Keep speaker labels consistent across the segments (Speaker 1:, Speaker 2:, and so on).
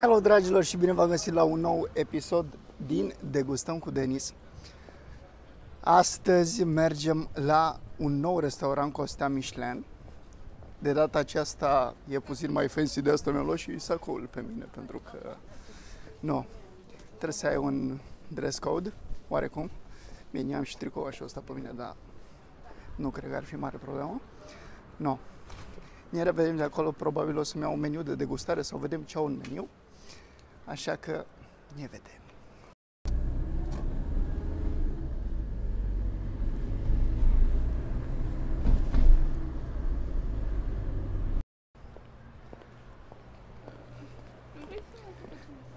Speaker 1: Hello dragilor și bine v-am găsit la un nou episod din Degustăm cu Denis. Astăzi mergem la un nou restaurant cu o stea Michelin. De data aceasta e puțin mai fancy de asta mi-a luat și sacoul pe mine pentru că nu, trebuie să ai un dress code, oarecum. Bine, am și tricoul ăsta pe mine, dar nu cred că ar fi mare problemă. Nu. Ne revedem de acolo, probabil o să-mi iau un meniu de degustare sau vedem ce au în meniu. Așa că ne vedem.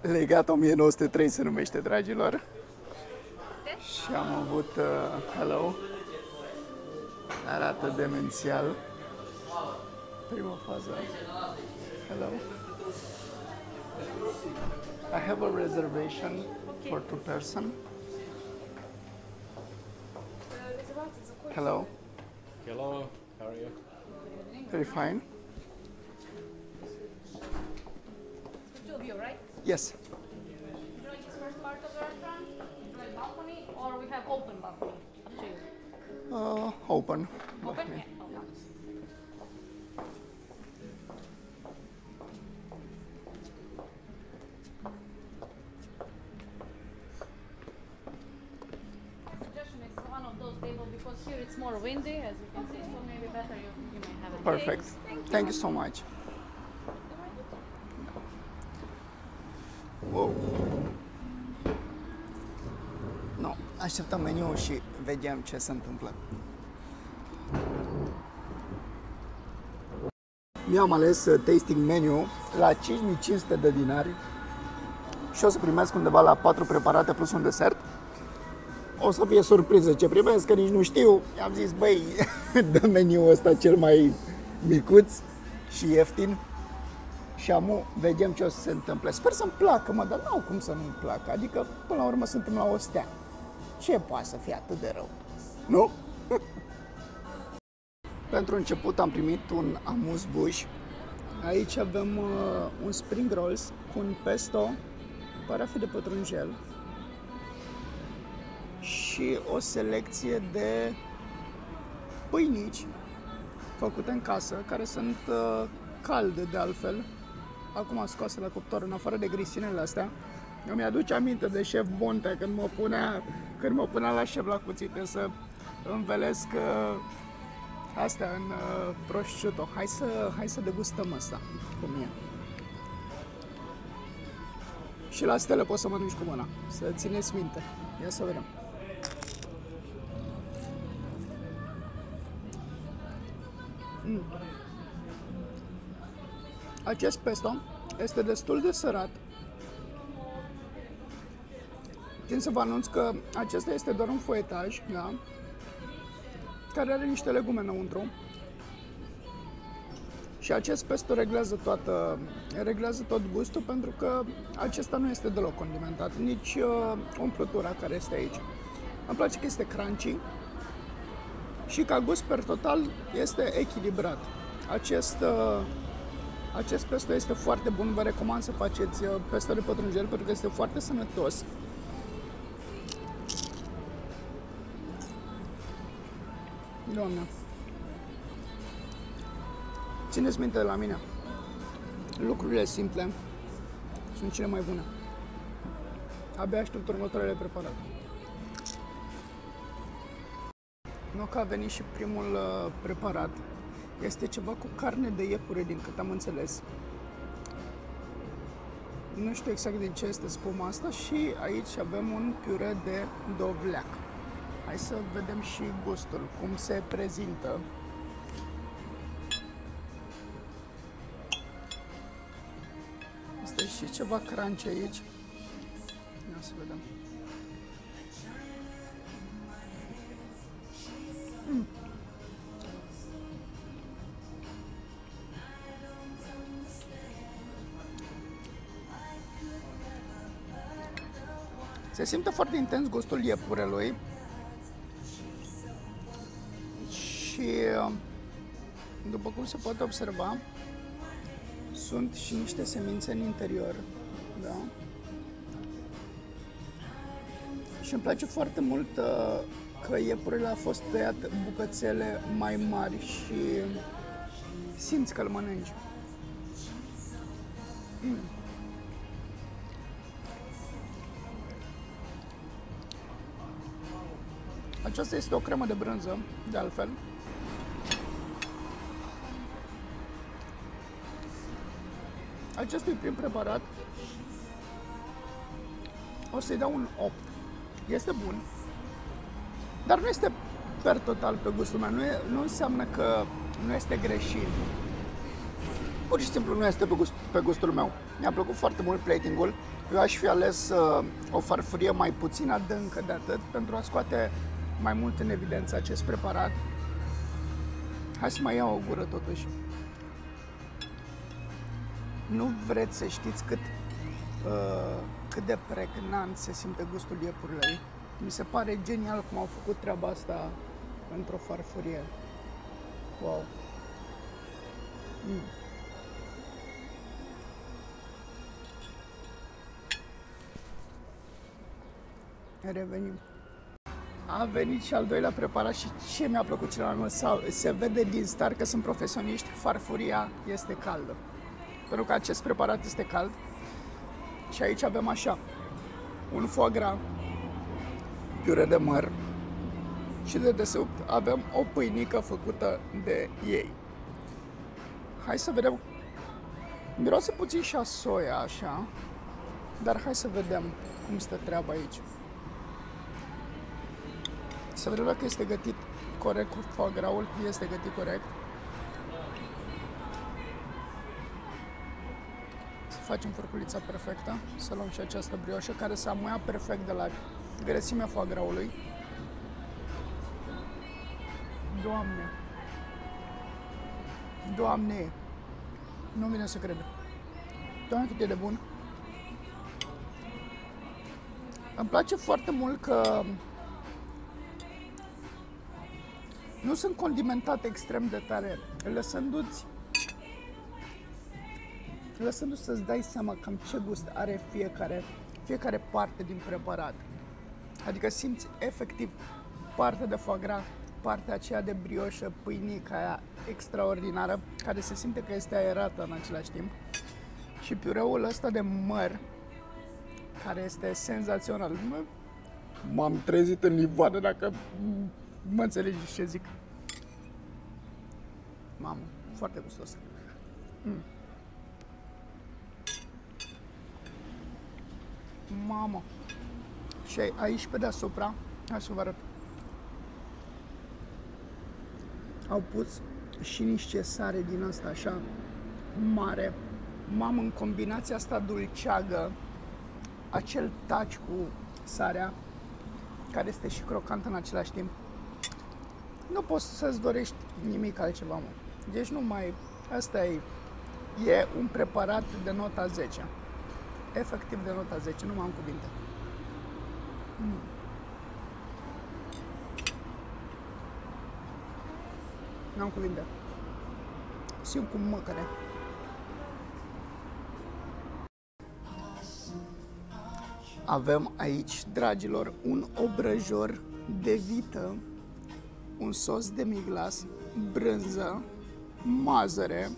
Speaker 1: Legat 1903 se numește, dragilor. Și am avut, uh, hello, arată demențial. Prima fază. Hello. I have a reservation for two person. Hello.
Speaker 2: Hello, how are you?
Speaker 1: Very fine.
Speaker 3: Two of you, right?
Speaker 1: Yes.
Speaker 3: You like this first part of the restaurant? You Like balcony, or we have open balcony? Up to you.
Speaker 1: Uh, open.
Speaker 3: Windy, as you can see, so maybe better you, you may have a
Speaker 1: Perfect.
Speaker 3: taste. Thank you.
Speaker 1: Thank you so much. Wow. No, așteptăm meniul și vedem ce se întâmplă. Mi-am ales uh, tasting menu la 5500 de dinari și o să primesc undeva la 4 preparate plus un desert. O să fie surpriză ce primesc, că nici nu știu. I-am zis, băi, dă meniul ăsta cel mai micuț și ieftin și amu vedem ce o să se întâmple. Sper să-mi placă, mă, dar n-au cum să nu-mi placă. Adică, până la urmă, suntem la o stea. Ce poate să fie atât de rău? Nu? Pentru început am primit un amuse bush. Aici avem uh, un spring rolls cu un pesto, pare a fi de pătrunjel și o selecție de pâinici făcute în casă, care sunt uh, calde de altfel, acum scoase la cuptor, în afară de grisinele astea. Eu mi-aduce aminte de șef Bonte când mă punea, când mă punea la șef la cuțite să învelesc uh, astea în uh, prosciutto. Hai să, hai să degustăm asta cu mine. Și la stele poți să mănânci cu mâna, să țineți minte. Ia să vedem. Acest pesto este destul de sărat. Țin să vă anunț că acesta este doar un foietaj, da? care are niște legume înăuntru. Și acest pesto reglează, toată, reglează tot gustul pentru că acesta nu este deloc condimentat, nici uh, umplutura care este aici. Îmi place că este crunchy și ca gust per total este echilibrat. Acest, uh, acest pesto este foarte bun, vă recomand să faceți uh, pesto de pătrunjel pentru că este foarte sănătos. Doamne. Țineți minte de la mine. Lucrurile simple sunt cele mai bune. Abia aștept următoarele preparate. Nu că a venit și primul uh, preparat. Este ceva cu carne de iepure, din cât am înțeles. Nu știu exact din ce este spuma asta și aici avem un piure de dovleac. Hai să vedem și gustul, cum se prezintă. Este și ceva crunch aici. Ia să vedem. Mm. Se simte foarte intens gustul iepurelui și după cum se poate observa, sunt și niște semințe în interior Da. Și îmi place foarte mult uh, că iepurile a fost tăiat în bucățele mai mari și simți că îl mănânci. Mm. Aceasta este o cremă de brânză, de altfel. Acestui prim preparat o să-i dau un 8. Este bun, dar nu este per total pe gustul meu. Nu, e, nu înseamnă că nu este greșit. Pur și simplu nu este pe, gust, pe gustul meu. Mi-a plăcut foarte mult platingul. Eu aș fi ales uh, o farfurie mai puțin adâncă de atât pentru a scoate mai mult în evidență acest preparat. Hai să mai iau o gură totuși. Nu vreți să știți cât, uh, cât de pregnant se simte gustul iepurilor. Mi se pare genial cum au făcut treaba asta într-o farfurie. Wow. Mm. Revenim. A venit și al doilea preparat și ce mi-a plăcut cel mai mult, sau se vede din start că sunt profesioniști, farfuria este caldă. Pentru că acest preparat este cald și aici avem așa, un foie gras, piure de măr și de desubt avem o pâinică făcută de ei. Hai să vedem, miroase puțin și a soia așa, dar hai să vedem cum stă treaba aici. Să vedem dacă este gătit corect cu foie gras este gătit corect. Să facem furculița perfectă, să luăm și această brioșă care s-a muiat perfect de la grăsimea foie gras Doamne! Doamne! Nu vine să cred. Doamne, cât e de bun! Îmi place foarte mult că nu sunt condimentate extrem de tare, lăsându-ți lăsându-ți să-ți dai seama cam ce gust are fiecare, fiecare parte din preparat. Adică simți efectiv partea de foie gras, partea aceea de brioșă, pâinica aia extraordinară, care se simte că este aerată în același timp. Și piureul ăsta de măr, care este senzațional. M-am trezit în livadă dacă mă înțelegi ce zic. Mamă, foarte gustos. Mm. Mamă. Și aici pe deasupra, hai să vă arăt. Au pus și niște sare din asta așa mare. Mamă, în combinația asta dulceagă, acel taci cu sarea, care este și crocant în același timp, nu poți să-ți dorești nimic altceva, mă. Deci nu mai... Asta e... E un preparat de nota 10. Efectiv de nota 10, nu mai am cuvinte. Mm. Nu am cuvinte. Simt cum măcăre. Avem aici, dragilor, un obrăjor de vită un sos de miglas, brânză, mazăre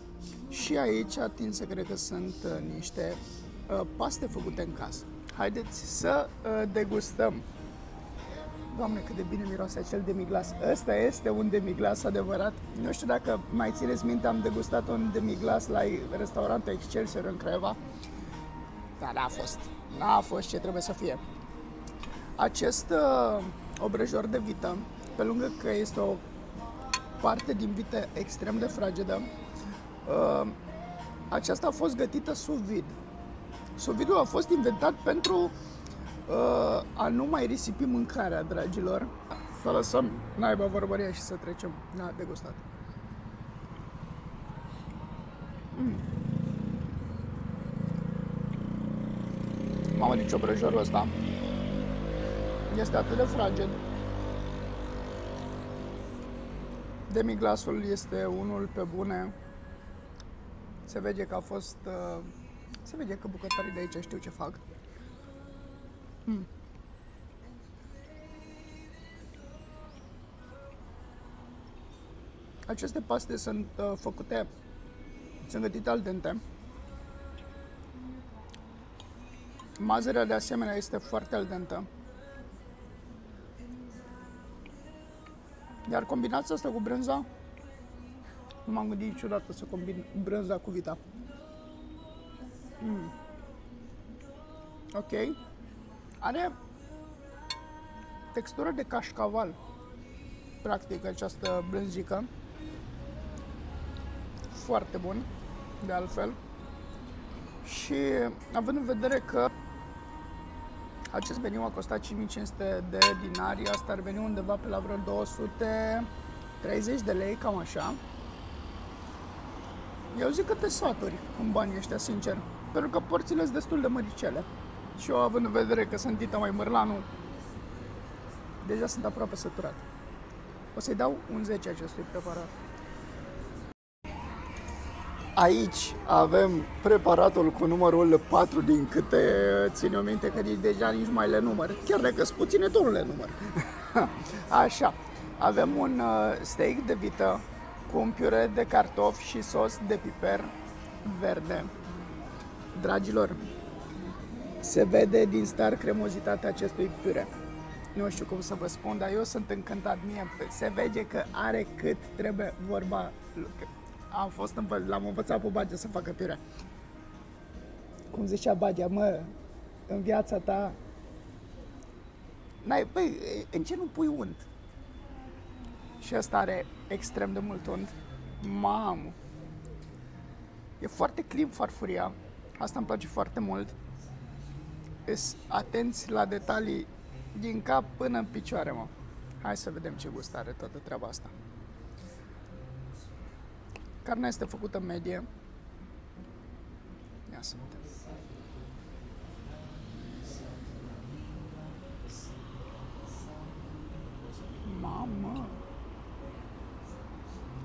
Speaker 1: și aici atinsă cred că sunt uh, niște uh, paste făcute în casă. Haideți să uh, degustăm. Doamne, cât de bine miroase acel demiglas. Ăsta este un demiglas adevărat. Nu știu dacă mai țineți minte, am degustat un demiglas la restaurantul Excelsior în Craiova. Dar n-a fost. N-a fost ce trebuie să fie. Acest uh, obrăjor de vită pe lângă că este o parte din vită extrem de fragedă, uh, aceasta a fost gătită sub vid. Sub vidul a fost inventat pentru uh, a nu mai risipi mâncarea, dragilor. Să lăsăm naiba vorbăria și să trecem la degustat. Mm. Mamă, deci obrăjorul ăsta este atât de fraged Demiglasul este unul pe bune. Se vede că a fost uh, Se vede că bucătarii de aici știu ce fac. Mm. Aceste paste sunt uh, făcute, sunt gătite al dente. Mazărea de asemenea este foarte al dentă. Iar combinația asta cu brânza, nu m-am gândit niciodată să combin brânza cu vita. Mm. Ok. Are textură de cașcaval, practic, această brânzică. Foarte bun, de altfel. Și având în vedere că acest meniu a costat 5500 de dinari, asta ar veni undeva pe la vreo 230 de lei, cam așa. Eu zic că te sfaturi în banii ăștia, sincer, pentru că porțile sunt destul de măricele. Și eu, având în vedere că sunt Dita mai Mărlanu, deja sunt aproape săturat. O să-i dau un 10 acestui preparat. Aici avem preparatul cu numărul 4 din câte țin eu minte că nici deja nici mai le număr. Chiar dacă sunt puține, tot nu le număr. Așa, avem un uh, steak de vită cu un piure de cartofi și sos de piper verde. Dragilor, se vede din star cremozitatea acestui piure. Nu știu cum să vă spun, dar eu sunt încântat. Mie se vede că are cât trebuie vorba am fost în, l-am învățat pe Bagea să facă piurea. Cum zicea Bagea, mă, în viața ta, n-ai, băi, în ce nu pui unt? Și ăsta are extrem de mult unt. Mamă! E foarte clean farfuria. Asta îmi place foarte mult. Îs atenți la detalii din cap până în picioare, mă. Hai să vedem ce gust are toată treaba asta. Carnea este făcută medie. Ia să vedem. Mamă!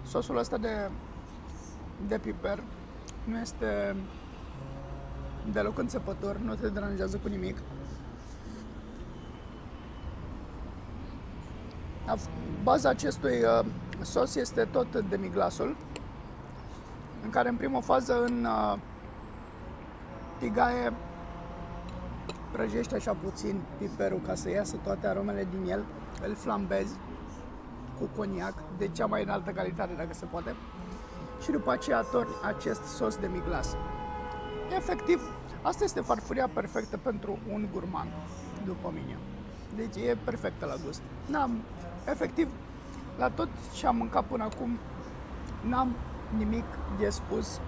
Speaker 1: Sosul ăsta de, de piper nu este deloc înțepător, nu te deranjează cu nimic. Baza acestui uh, sos este tot demiglasul în care în primă fază în uh, tigaie prăjești așa puțin piperul ca să iasă toate aromele din el, îl flambezi cu coniac de cea mai înaltă calitate dacă se poate și după aceea torni acest sos de miglas. Efectiv, asta este farfuria perfectă pentru un gurman, după mine. Deci e perfectă la gust. N-am, efectiv, la tot ce am mâncat până acum, n-am nimic de spus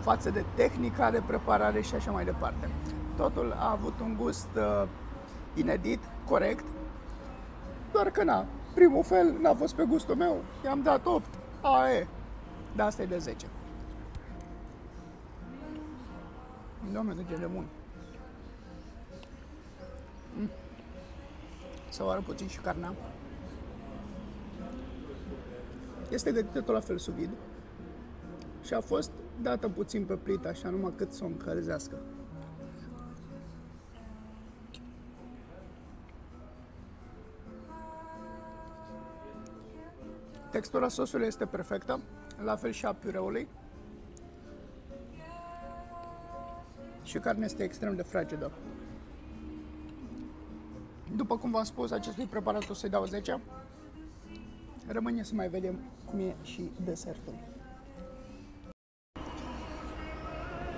Speaker 1: față de tehnica de preparare și așa mai departe. Totul a avut un gust uh, inedit, corect, doar că na, primul fel n-a fost pe gustul meu, i-am dat 8, a e, dar asta e de 10. Doamne, de de bun. Mm. Să oară puțin și carnea. Este gătită tot la fel sub vid și a fost dată puțin pe plită, așa numai cât să o încălzească. Textura sosului este perfectă, la fel și a piureului. Și carnea este extrem de fragedă. După cum v-am spus, acestui preparat o să-i dau 10. Rămâne să mai vedem cum e și desertul.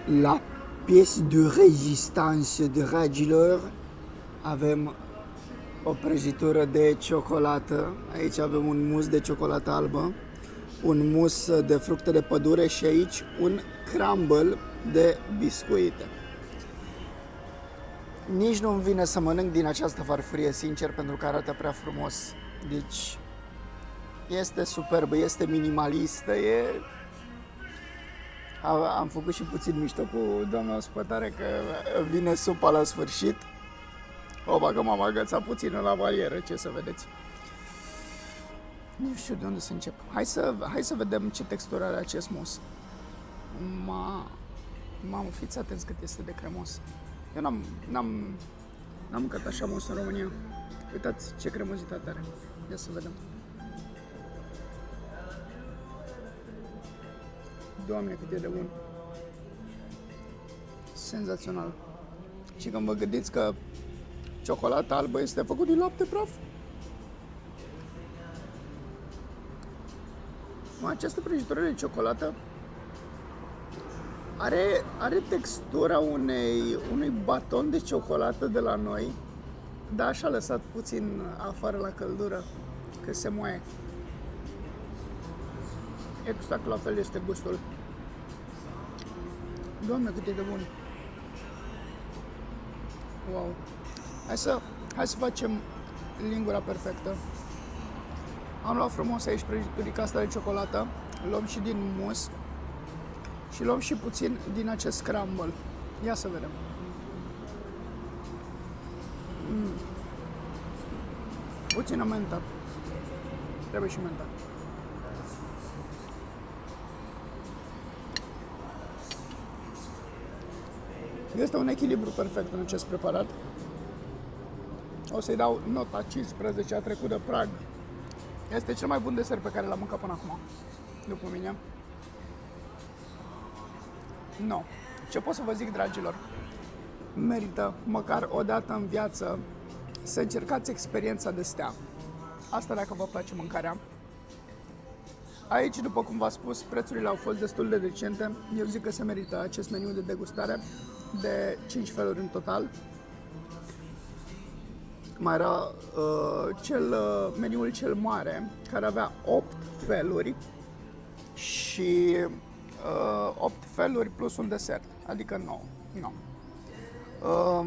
Speaker 1: La pièce de résistance, dragilor, avem o prăjitură de ciocolată. Aici avem un mus de ciocolată albă, un mus de fructe de pădure și aici un crumble de biscuite. Nici nu-mi vine să mănânc din această farfurie, sincer, pentru că arată prea frumos. Deci, este superbă, este minimalistă, e am făcut și puțin mișto cu doamna ospătare că vine supa la sfârșit. O, bagă m-am agățat puțin la valieră, ce să vedeți. Nu știu de unde să încep. Hai să, hai să vedem ce textură are acest mus. Ma. Mamă, fiți atenți cât este de cremos. Eu n-am, n-am, n-am mâncat așa mult în România. Uitați ce cremozitate are. Ia să vedem. Doamne, cât e de bun. Senzațional. Și când vă gândiți că ciocolata albă este făcută din lapte praf, Mă, această prăjitură de ciocolată are, are textura unei, unui baton de ciocolată de la noi, dar așa lăsat puțin afară la căldură, că se moaie. Exact la fel este gustul. Doamne, cât e de bun! Wow! Hai să, hai să facem lingura perfectă. Am luat frumos aici prăjiturica asta de ciocolată, luăm și din mus și luăm și puțin din acest scramble. Ia să vedem. Mm. Puțină mentă. Trebuie și mentă. Este un echilibru perfect în acest preparat. O să-i dau nota 15, a trecut de prag. Este cel mai bun desert pe care l-am mâncat până acum, după mine. Nu. No. Ce pot să vă zic, dragilor? Merită, măcar o dată în viață, să încercați experiența de stea. Asta dacă vă place mâncarea. Aici, după cum v-am spus, prețurile au fost destul de decente. Eu zic că se merită acest meniu de degustare de 5 feluri în total. Mai era uh, cel, uh, meniul cel mare, care avea 8 feluri și uh, 8 feluri plus un desert, adică 9. 9. Uh,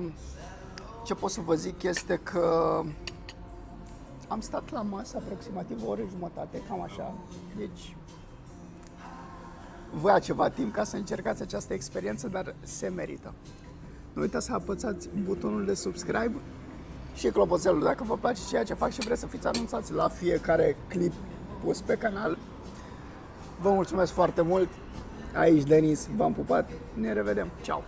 Speaker 1: ce pot să vă zic este că am stat la masă aproximativ o oră jumătate, cam așa. Deci voia ceva timp ca să încercați această experiență, dar se merită. Nu uitați să apăsați butonul de subscribe și clopoțelul dacă vă place ceea ce fac și vreți să fiți anunțați la fiecare clip pus pe canal. Vă mulțumesc foarte mult! Aici Denis, v-am pupat, ne revedem, ceau!